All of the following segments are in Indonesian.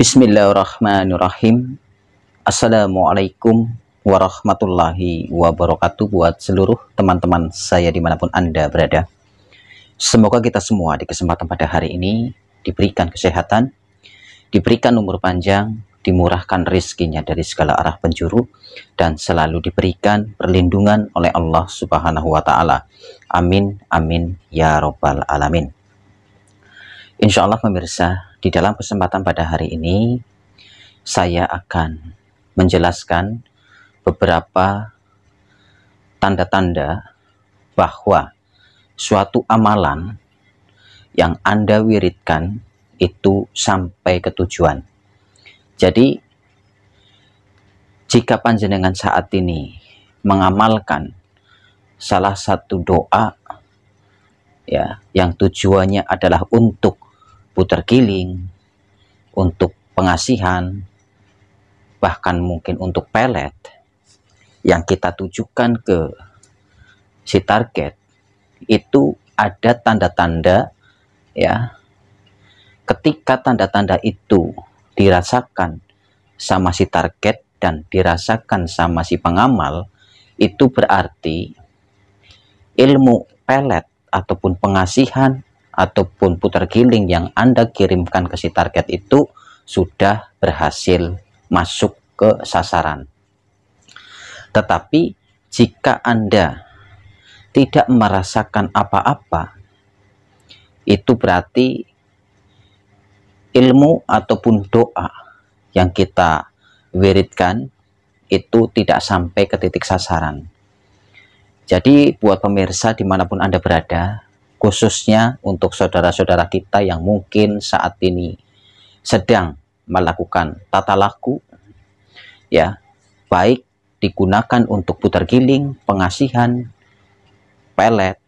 Bismillahirrahmanirrahim. Assalamualaikum warahmatullahi wabarakatuh buat seluruh teman-teman saya di mana pun Anda berada. Semoga kita semua di kesempatan pada hari ini diberikan kesehatan, diberikan umur panjang, dimurahkan rizkinya dari segala arah penjuru, dan selalu diberikan perlindungan oleh Allah Subhanahu wa Ta'ala. Amin, amin, ya Robbal 'Alamin. Insya Allah, pemirsa, di dalam kesempatan pada hari ini, saya akan menjelaskan beberapa tanda-tanda bahwa suatu amalan yang Anda wiridkan itu sampai ke tujuan. Jadi, jika panjenengan saat ini mengamalkan salah satu doa ya yang tujuannya adalah untuk putar giling, untuk pengasihan, bahkan mungkin untuk pelet yang kita tujukan ke si target itu ada tanda-tanda ya. Ketika tanda-tanda itu dirasakan sama si target dan dirasakan sama si pengamal itu berarti ilmu pelet ataupun pengasihan ataupun putar giling yang Anda kirimkan ke si target itu sudah berhasil masuk ke sasaran. Tetapi jika Anda tidak merasakan apa-apa, itu berarti ilmu ataupun doa yang kita wiridkan itu tidak sampai ke titik sasaran. Jadi buat pemirsa di mana pun Anda berada, khususnya untuk saudara-saudara kita yang mungkin saat ini sedang melakukan tata laku ya baik digunakan untuk putar giling, pengasihan, pelet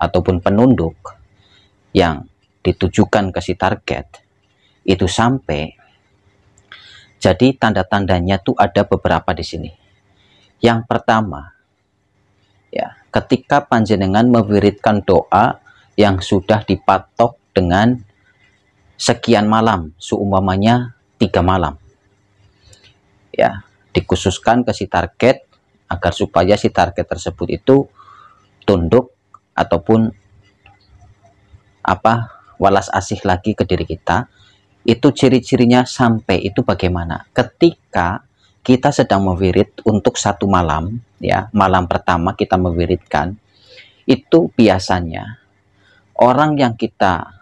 ataupun penunduk yang ditujukan ke si target itu sampai jadi tanda-tandanya tuh ada beberapa di sini. Yang pertama, ya, ketika panjenengan mewiridkan doa yang sudah dipatok dengan sekian malam, seumpamanya tiga malam. Ya, dikhususkan ke si target agar supaya si target tersebut itu tunduk ataupun apa walas asih lagi ke diri kita itu ciri-cirinya sampai itu bagaimana ketika kita sedang mewirid untuk satu malam ya malam pertama kita mewiridkan itu biasanya orang yang kita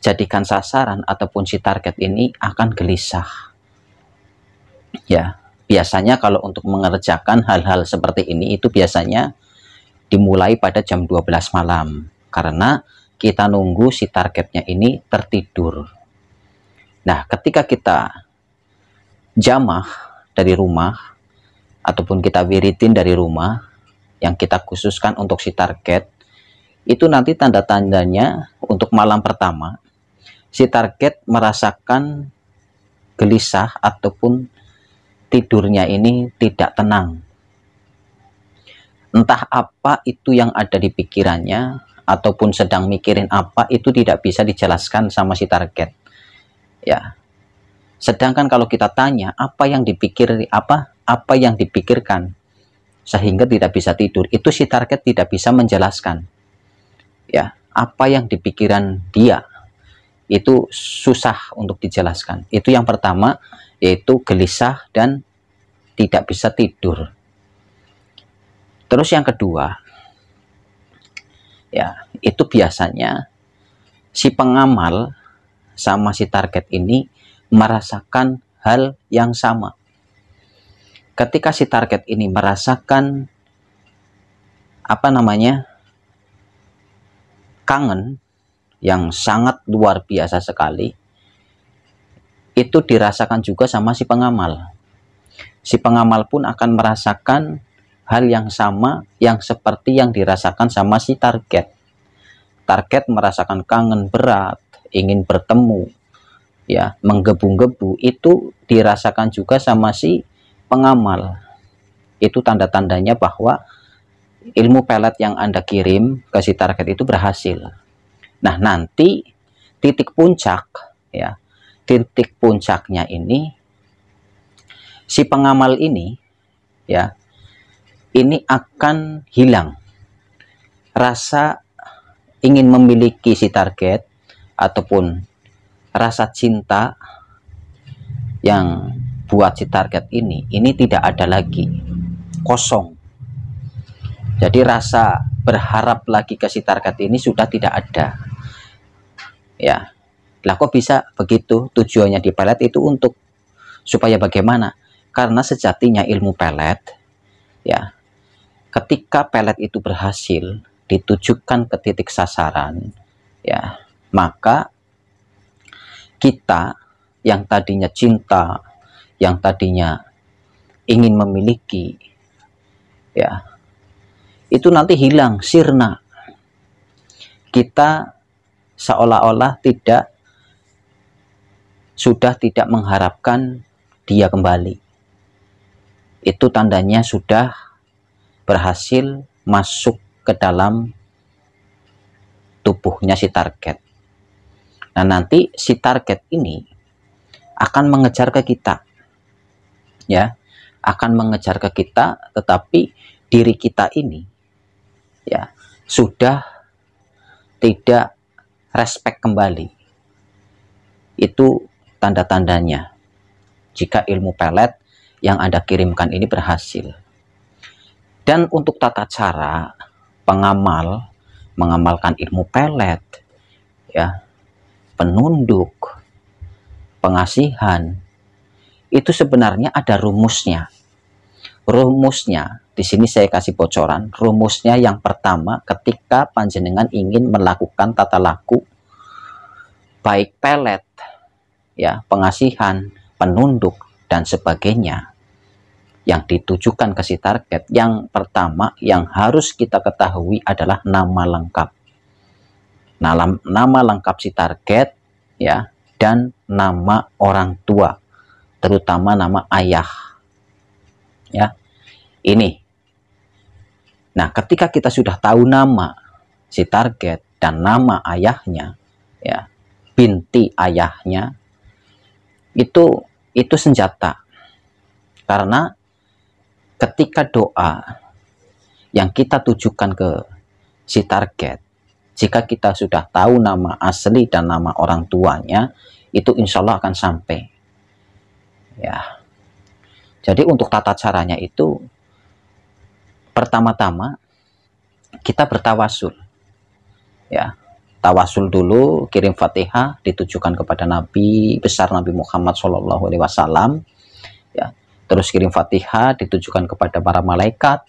jadikan sasaran ataupun si target ini akan gelisah. Ya, biasanya kalau untuk mengerjakan hal-hal seperti ini itu biasanya dimulai pada jam 12 malam karena kita nunggu si targetnya ini tertidur. Nah, ketika kita jamah dari rumah ataupun kita wiridin dari rumah yang kita khususkan untuk si target itu nanti tanda-tandanya untuk malam pertama si target merasakan gelisah ataupun tidurnya ini tidak tenang. Entah apa itu yang ada di pikirannya ataupun sedang mikirin apa itu tidak bisa dijelaskan sama si target. Ya. Sedangkan kalau kita tanya apa yang dipikir apa apa yang dipikirkan sehingga tidak bisa tidur itu si target tidak bisa menjelaskan ya apa yang dipikiran dia itu susah untuk dijelaskan. Itu yang pertama yaitu gelisah dan tidak bisa tidur. Terus yang kedua ya itu biasanya si pengamal sama si target ini merasakan hal yang sama. Ketika si target ini merasakan apa namanya kangen yang sangat luar biasa sekali itu dirasakan juga sama si pengamal. Si pengamal pun akan merasakan hal yang sama yang seperti yang dirasakan sama si target. Target merasakan kangen berat ingin bertemu ya menggebu-gebu itu dirasakan juga sama si pengamal. Itu tanda-tandanya bahwa ilmu pelet yang Anda kirim ke si target itu berhasil. Nah, nanti titik puncak ya. titik puncaknya ini si pengamal ini ya ini akan hilang rasa ingin memiliki si target ataupun rasa cinta yang buat si target ini ini tidak ada lagi kosong jadi rasa berharap lagi ke si target ini sudah tidak ada. Ya. Lah kok bisa begitu? Tujuannya di pelet itu untuk supaya bagaimana? Karena sejatinya ilmu pelet ya ketika pelet itu berhasil ditujukan ke titik sasaran ya maka kita yang tadinya cinta yang tadinya ingin memiliki ya itu nanti hilang sirna. Kita seolah-olah tidak sudah tidak mengharapkan dia kembali. Itu tandanya sudah berhasil masuk ke dalam tubuhnya si target. Nah nanti si target ini akan mengejar ke kita. Ya akan mengejar ke kita tetapi diri kita ini ya sudah tidak respect kembali. Itu tanda-tandanya. Jika ilmu pelet yang Anda kirimkan ini berhasil. Dan untuk tata cara pengamal mengamalkan ilmu pelet ya penunduk pengasihan itu sebenarnya ada rumusnya. Rumusnya, di sini saya kasih bocoran, rumusnya yang pertama ketika panjenengan ingin melakukan tata laku baik pelet, ya, pengasihan, penunduk dan sebagainya yang ditujukan ke si target. Yang pertama yang harus kita ketahui adalah nama lengkap. Nama, nama lengkap si target ya dan nama orang tua terutama nama ayah. Ya. Ini. Nah, ketika kita sudah tahu nama si target dan nama ayahnya, ya, binti ayahnya, itu itu senjata. Karena ketika doa yang kita tujukan ke si target, jika kita sudah tahu nama asli dan nama orang tuanya, itu insya Allah akan sampai ya jadi untuk tata caranya itu pertama-tama kita bertawasul. Ya tawasul dulu kirim fatihah ditujukan kepada Nabi besar Nabi Muhammad Shallallahu Alaihi Wasallam. Ya terus kirim fatihah ditujukan kepada para malaikat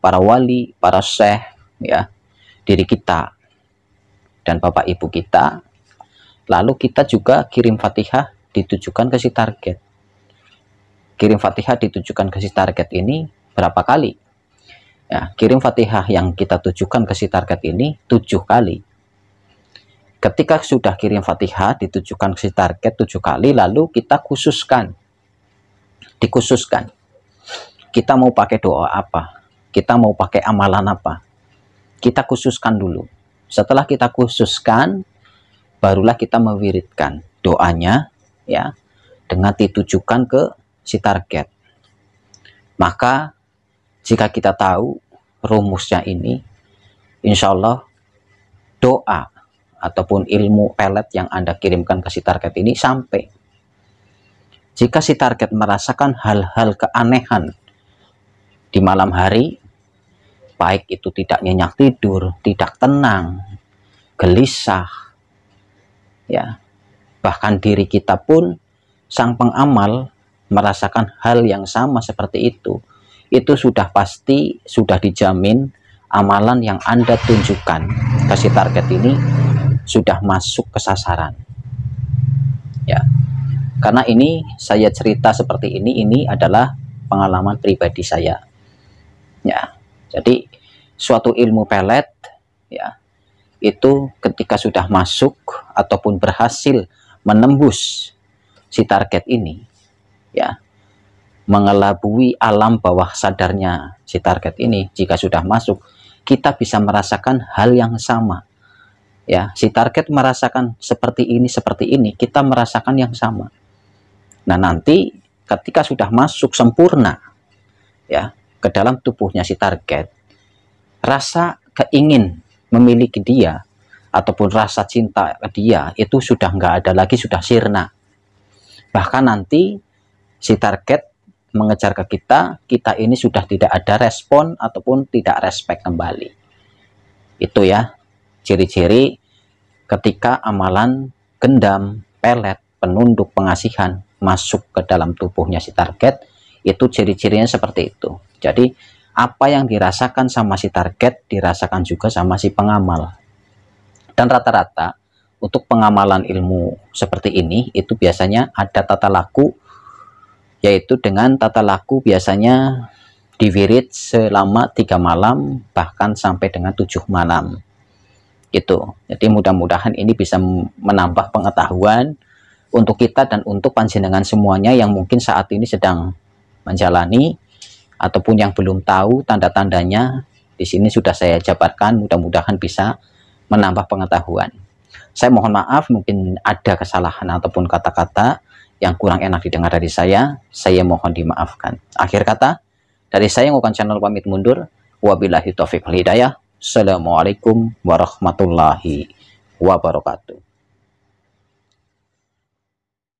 para wali para syekh ya diri kita dan bapak ibu kita. Lalu kita juga kirim fatihah ditujukan ke si target. Kirim fatihah ditujukan ke si target ini berapa kali? Ya, kirim fatihah yang kita tujukan ke si target ini tujuh kali. Ketika sudah kirim fatihah ditujukan ke si target tujuh kali, lalu kita khususkan, dikhususkan. Kita mau pakai doa apa? Kita mau pakai amalan apa? Kita khususkan dulu. Setelah kita khususkan, barulah kita mewiridkan doanya ya dengan ditujukan ke si target. Maka jika kita tahu rumusnya ini, insya Allah doa ataupun ilmu pelet yang Anda kirimkan ke si target ini sampai. Jika si target merasakan hal-hal keanehan di malam hari, baik itu tidak nyenyak tidur, tidak tenang, gelisah, ya, bahkan diri kita pun sang pengamal merasakan hal yang sama seperti itu, itu sudah pasti sudah dijamin amalan yang Anda tunjukkan kasih target ini sudah masuk ke sasaran. Ya. Karena ini saya cerita seperti ini ini adalah pengalaman pribadi saya. Ya. Jadi suatu ilmu pelet ya itu ketika sudah masuk ataupun berhasil menembus si target ini ya mengelabui alam bawah sadarnya. Si target ini jika sudah masuk kita bisa merasakan hal yang sama. Ya si target merasakan seperti ini seperti ini kita merasakan yang sama. Nah nanti ketika sudah masuk sempurna ya ke dalam tubuhnya si target rasa keingin memiliki dia ataupun rasa cinta dia itu sudah nggak ada lagi sudah sirna. Bahkan nanti si target mengejar ke kita kita ini sudah tidak ada respon ataupun tidak respect kembali itu ya ciri-ciri ketika amalan gendam, pelet, penunduk, pengasihan masuk ke dalam tubuhnya si target, itu ciri-cirinya seperti itu. Jadi, apa yang dirasakan sama si target, dirasakan juga sama si pengamal. Dan rata-rata, untuk pengamalan ilmu seperti ini, itu biasanya ada tata laku, yaitu dengan tata laku biasanya diwirid selama tiga malam, bahkan sampai dengan tujuh malam. Gitu. Jadi mudah-mudahan ini bisa menambah pengetahuan untuk kita dan untuk panjenengan semuanya yang mungkin saat ini sedang menjalani ataupun yang belum tahu tanda-tandanya di sini sudah saya jabarkan mudah-mudahan bisa menambah pengetahuan. Saya mohon maaf mungkin ada kesalahan ataupun kata-kata yang kurang enak didengar dari saya saya mohon dimaafkan akhir kata dari saya yang bukan channel pamit mundur wabillahi taufiq hidayah Assalamualaikum warahmatullahi wabarakatuh.